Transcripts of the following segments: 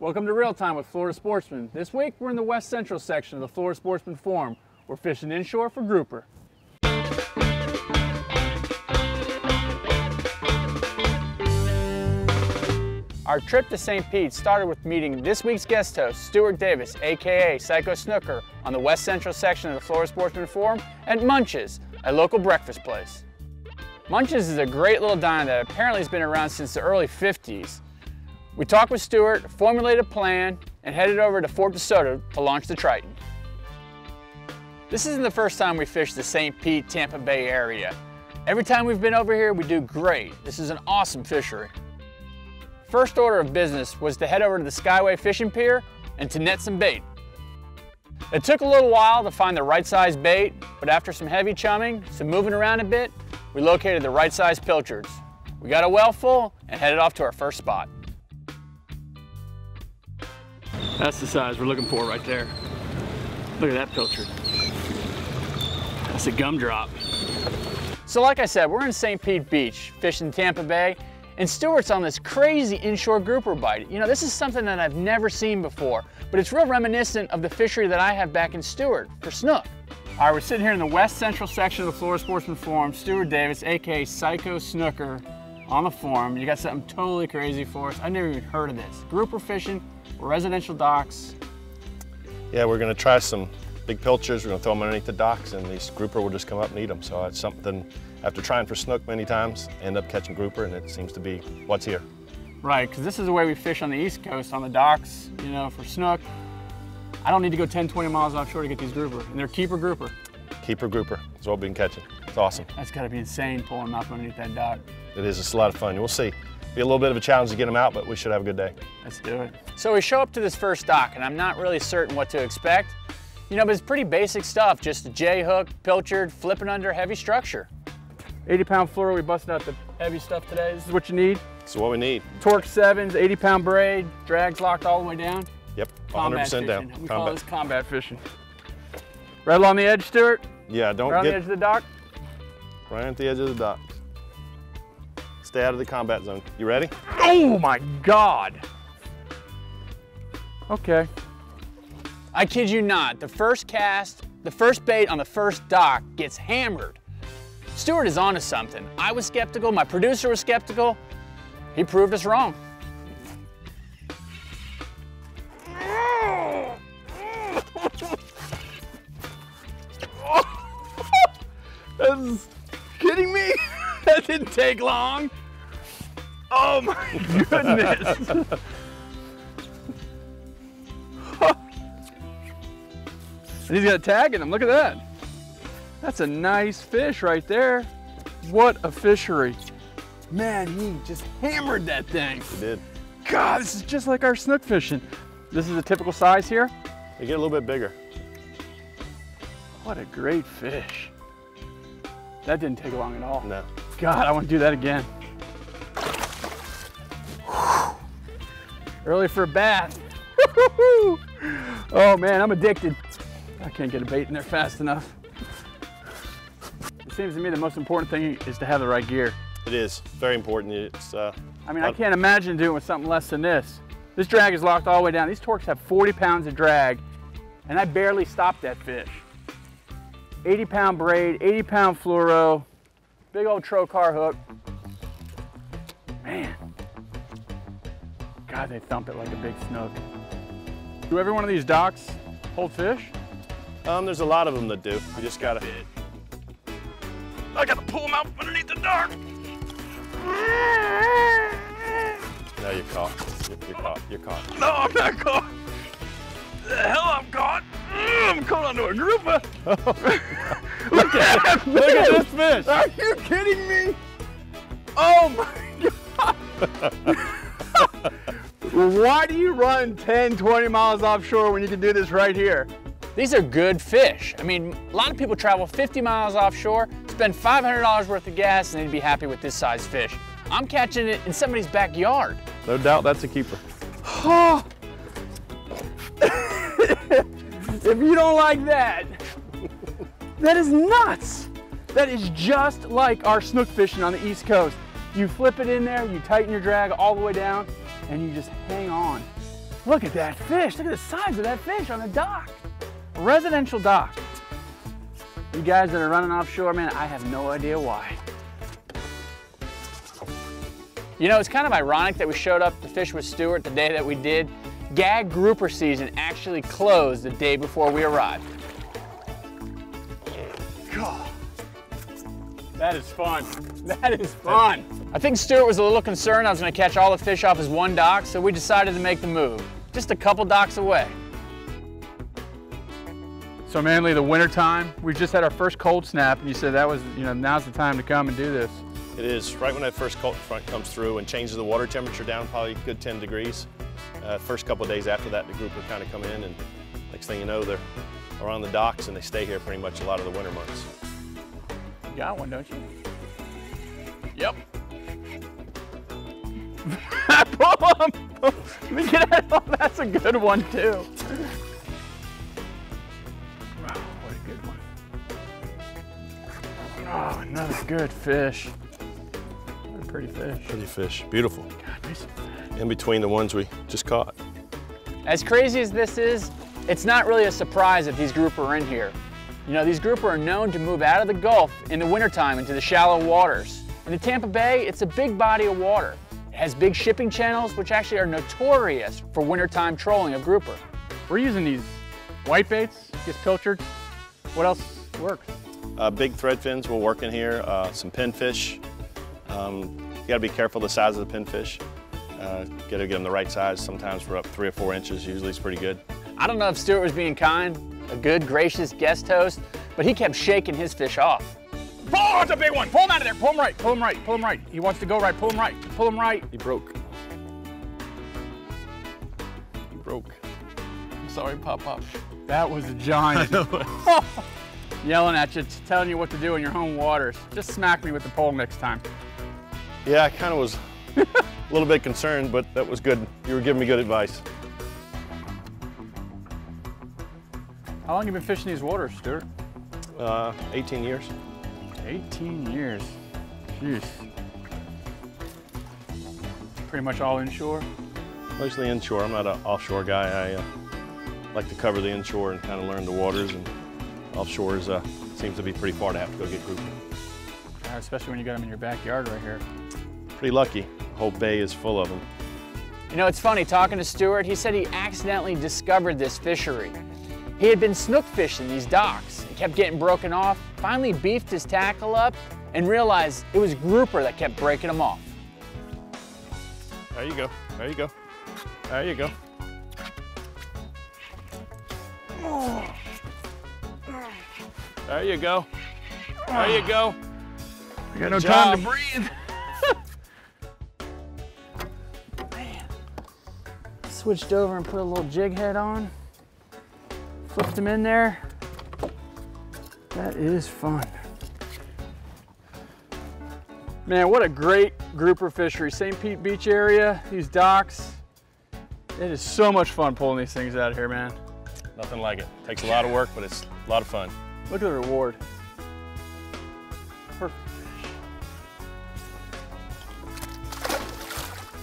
Welcome to Reel Time with Florida Sportsman. This week we're in the west central section of the Florida Sportsman Forum. We're fishing inshore for grouper. Our trip to St. Pete started with meeting this week's guest host, Stuart Davis, aka Psycho Snooker, on the west central section of the Florida Sportsman Forum at Munch's, a local breakfast place. Munch's is a great little diner that apparently has been around since the early 50s. We talked with Stuart, formulated a plan, and headed over to Fort DeSoto to launch the Triton. This isn't the first time we fished the St. Pete, Tampa Bay area. Every time we've been over here, we do great. This is an awesome fishery. First order of business was to head over to the Skyway Fishing Pier and to net some bait. It took a little while to find the right size bait, but after some heavy chumming, some moving around a bit, we located the right size pilchards. We got a well full and headed off to our first spot. That's the size we're looking for right there. Look at that pilchard. That's a gumdrop. So like I said, we're in St. Pete Beach, fishing Tampa Bay, and Stuart's on this crazy inshore grouper bite. You know, this is something that I've never seen before, but it's real reminiscent of the fishery that I have back in Stuart for snook. All right, we're sitting here in the west central section of the Florida Sportsman Forum. Stuart Davis, aka Psycho Snooker, on the forum. You got something totally crazy for us. I've never even heard of this. Grouper fishing, residential docks. Yeah, we're gonna try some big pilchards. We're gonna throw them underneath the docks and these grouper will just come up and eat them. So it's something, after trying for snook many times, end up catching grouper and it seems to be what's here. Right, because this is the way we fish on the East Coast, on the docks, you know, for snook. I don't need to go 10, 20 miles offshore to get these grouper, and they're keeper grouper. Keeper grouper is what we've been catching. It's awesome. That's gotta be insane pulling them up underneath that dock. It is, it's a lot of fun. We'll see. Be a little bit of a challenge to get them out, but we should have a good day. Let's do it. So we show up to this first dock, and I'm not really certain what to expect. You know, but it's pretty basic stuff, just a J-hook, pilchard, flipping under heavy structure. 80 pound fluoro, we busted out the heavy stuff today. This is what you need. This is what we need. Torque sevens, 80 pound braid, drags locked all the way down. Yep, 100% down. fishing. We call this combat fishing. Right along the edge, Stuart? Yeah, don't Right on the edge of the dock? right at the edge of the dock. Stay out of the combat zone. You ready? Oh my God. Okay. I kid you not, the first cast, the first bait on the first dock gets hammered. Stuart is onto something. I was skeptical, my producer was skeptical. He proved us wrong. Didn't take long. Oh my goodness. And he's got a tag in him. Look at that. That's a nice fish right there. What a fishery. Man, he just hammered that thing. You did. God, this is just like our snook fishing. This is a typical size here. They get a little bit bigger. What a great fish. That didn't take long at all. No. God, I want to do that again. Early for a bath. oh man, I'm addicted. I can't get a bait in there fast enough. It seems to me the most important thing is to have the right gear. It is very important. It's uh, I mean, I can't imagine doing with something less than this. This drag is locked all the way down. These torques have 40 pounds of drag, and I barely stopped that fish. 80 pound braid, 80 pound fluoro, big old trocar hook. Man, God, they thump it like a big snook. Do every one of these docks hold fish? um, there's a lot of them that do. You just gotta. I gotta pull them out from underneath the dock. No, you're caught. You're, you're caught. You're caught. No, I'm not caught. The hell I'm caught. I'm caught onto a grouper. Look at that Look at this fish. Are you kidding me? Oh my God. Why do you run 10, 20 miles offshore when you can do this right here? These are good fish. I mean, a lot of people travel 50 miles offshore, spend $500 worth of gas, and they'd be happy with this size fish. I'm catching it in somebody's backyard. No doubt that's a keeper. If you don't like that, that is nuts. That is just like our snook fishing on the East Coast. You flip it in there, you tighten your drag all the way down, and you just hang on. Look at that fish. Look at the size of that fish on the dock. A residential dock. You guys that are running offshore, man, I have no idea why. You know, it's kind of ironic that we showed up to fish with Stuart the day that we did. Gag grouper season actually closed the day before we arrived. God. That is fun. That is fun. I think Stuart was a little concerned I was going to catch all the fish off his one dock, so we decided to make the move. Just a couple docks away. So Manly, the winter time, we just had our first cold snap, and you said that was, you know, now's the time to come and do this. It is right when that first cold front comes through and changes the water temperature down probably a good 10 degrees. Uh, first couple of days after that, the grouper kind of come in, and next thing you know, they're around the docks and they stay here pretty much a lot of the winter months. You got one, don't you? Yep. Pull him! Let me get out. Oh, that's a good one too. Wow, what a good one. Oh, another good fish. What a pretty fish. Pretty fish, beautiful. God, nice and fat. In between the ones we just caught. As crazy as this is, it's not really a surprise that these grouper are in here. You know, these grouper are known to move out of the Gulf in the wintertime into the shallow waters. In the Tampa Bay, it's a big body of water. It has big shipping channels, which actually are notorious for wintertime trolling of grouper. We're using these white baits, just pilchards. What else works? Uh, big thread fins will work in here, uh, some pinfish. Um, you gotta be careful the size of the pinfish. Uh, gotta get them the right size. Sometimes we're up three or four inches, usually it's pretty good. I don't know if Stuart was being kind, a good, gracious guest host, but he kept shaking his fish off. Oh, it's a big one. Pull him out of there. Pull him right. Pull him right. Pull him right. He wants to go right. Pull him right. Pull him right. He broke. He broke. I'm sorry, Pop Pop. That was a giant. Yelling at you, telling you what to do in your home waters. Just smack me with the pole next time. Yeah, I kind of was a little bit concerned, but that was good. You were giving me good advice. How long have you been fishing these waters, Stuart? Uh, 18 years. 18 years. Jeez. Pretty much all inshore. Mostly inshore. I'm not an offshore guy. I uh, like to cover the inshore and kind of learn the waters. And offshore is, uh, seems to be pretty far to have to go get grouper. Uh, especially when you got them in your backyard right here. Pretty lucky. The whole bay is full of them. You know, it's funny, talking to Stuart, he said he accidentally discovered this fishery. He had been snook fishing these docks and kept getting broken off, finally beefed his tackle up and realized it was grouper that kept breaking him off. There you go. There you go. There you go. There you go. There you go. I got no Good time to breathe. Switched over and put a little jig head on. Flipped him in there. That is fun. Man, what a great grouper fishery. St. Pete Beach area, these docks. It is so much fun pulling these things out of here, man. Nothing like it. Takes a lot of work, but it's a lot of fun. Look at the reward. Perfect.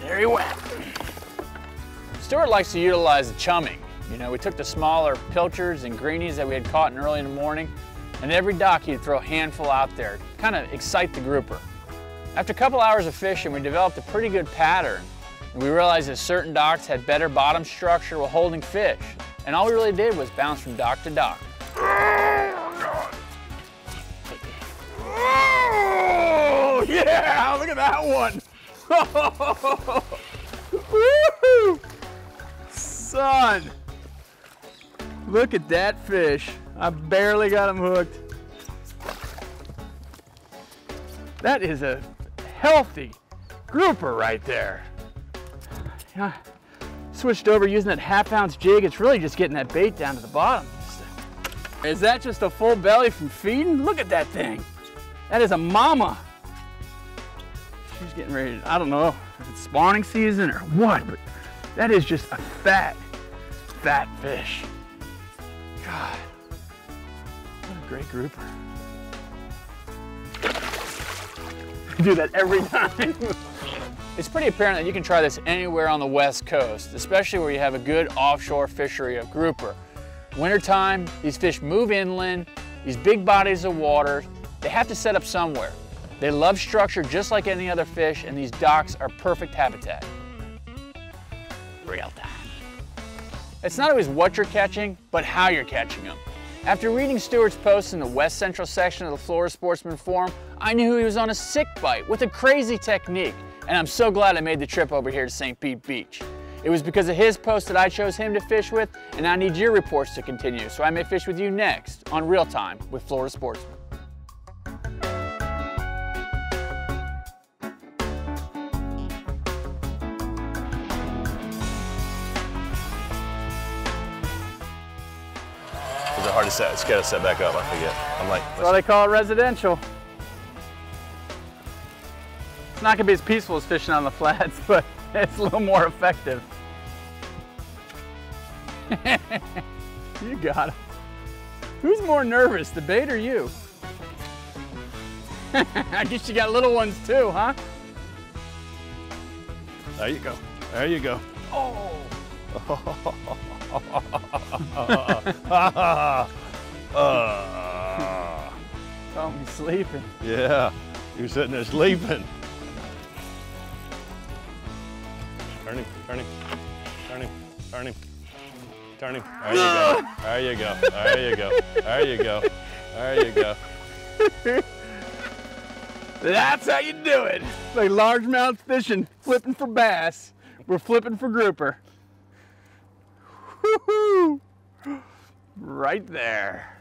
There he went. Stuart likes to utilize the chumming. You know, we took the smaller pilchards and greenies that we had caught in early in the morning, and every dock he'd throw a handful out there, kind of excite the grouper. After a couple hours of fishing, we developed a pretty good pattern. And we realized that certain docks had better bottom structure while holding fish. And all we really did was bounce from dock to dock. Oh, yeah, look at that one. Son, look at that fish. I barely got him hooked. That is a healthy grouper right there. Yeah, switched over using that half ounce jig. It's really just getting that bait down to the bottom. Is that just a full belly from feeding? Look at that thing. That is a mama. She's getting ready to, I don't know if it's spawning season or what, but that is just a fat, fat fish. God, what a great grouper. Do that every time. It's pretty apparent that you can try this anywhere on the west coast, especially where you have a good offshore fishery of grouper. Wintertime, these fish move inland, these big bodies of water, they have to set up somewhere. They love structure just like any other fish, and these docks are perfect habitat. Reel time. It's not always what you're catching, but how you're catching them. After reading Stuart's post in the West Central section of the Florida Sportsman Forum, I knew he was on a sick bite with a crazy technique and I'm so glad I made the trip over here to St. Pete Beach. It was because of his post that I chose him to fish with, and I need your reports to continue so I may fish with you next on Reel Time with Florida Sportsman. Is it hard to set? It's got to set back up. I forget. I'm like, That's why they call it residential. It's not gonna be as peaceful as fishing on the flats, but it's a little more effective. you got it. Who's more nervous, the bait or you? I guess you got little ones too, huh? There you go. There you go. Oh. Uh, Caught me sleeping. yeah, you're sitting there sleeping. Turn him, turn him, turn him, turn him, turn him. There you go. There you go. There you go. There you go. There you go. That's how you do it. Like largemouth fishing, flipping for bass. We're flipping for grouper. Right there.